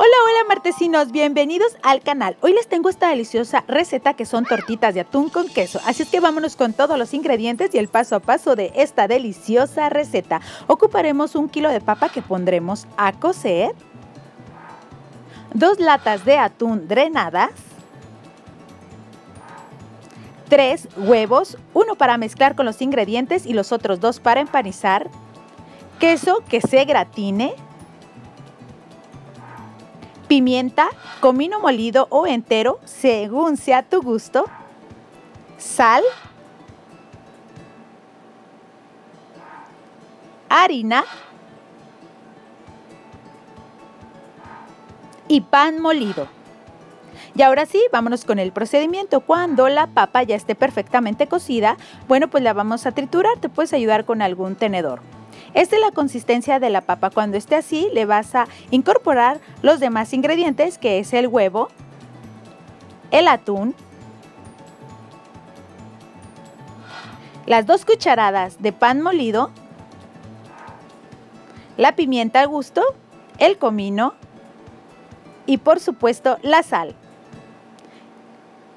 Hola, hola martesinos, bienvenidos al canal. Hoy les tengo esta deliciosa receta que son tortitas de atún con queso. Así es que vámonos con todos los ingredientes y el paso a paso de esta deliciosa receta. Ocuparemos un kilo de papa que pondremos a cocer, dos latas de atún drenadas, tres huevos, uno para mezclar con los ingredientes y los otros dos para empanizar, queso que se gratine, pimienta, comino molido o entero, según sea tu gusto, sal, harina y pan molido. Y ahora sí, vámonos con el procedimiento. Cuando la papa ya esté perfectamente cocida, bueno, pues la vamos a triturar. Te puedes ayudar con algún tenedor. Esta es la consistencia de la papa. Cuando esté así, le vas a incorporar los demás ingredientes, que es el huevo, el atún, las dos cucharadas de pan molido, la pimienta al gusto, el comino y por supuesto la sal.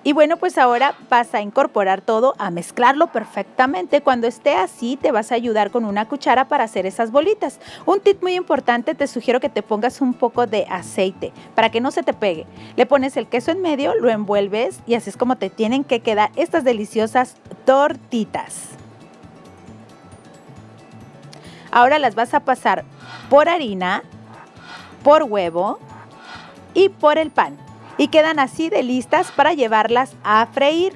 Y bueno, pues ahora vas a incorporar todo, a mezclarlo perfectamente. Cuando esté así, te vas a ayudar con una cuchara para hacer esas bolitas. Un tip muy importante, te sugiero que te pongas un poco de aceite para que no se te pegue. Le pones el queso en medio, lo envuelves y así es como te tienen que quedar estas deliciosas tortitas. Ahora las vas a pasar por harina, por huevo y por el pan y quedan así de listas para llevarlas a freír.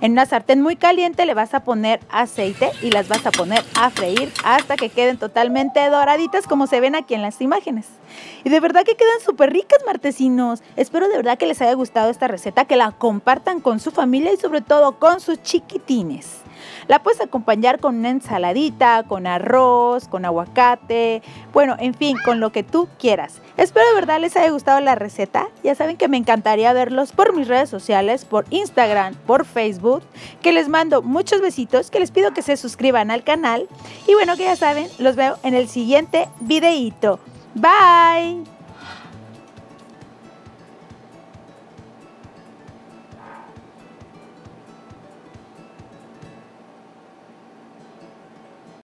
En una sartén muy caliente le vas a poner aceite y las vas a poner a freír hasta que queden totalmente doraditas como se ven aquí en las imágenes. Y de verdad que quedan súper ricas, martesinos. Espero de verdad que les haya gustado esta receta, que la compartan con su familia y sobre todo con sus chiquitines. La puedes acompañar con una ensaladita, con arroz, con aguacate, bueno, en fin, con lo que tú quieras. Espero de verdad les haya gustado la receta. Ya saben que me encantaría verlos por mis redes sociales, por Instagram, por Facebook, que les mando muchos besitos, que les pido que se suscriban al canal y bueno, que ya saben, los veo en el siguiente videíto. Bye.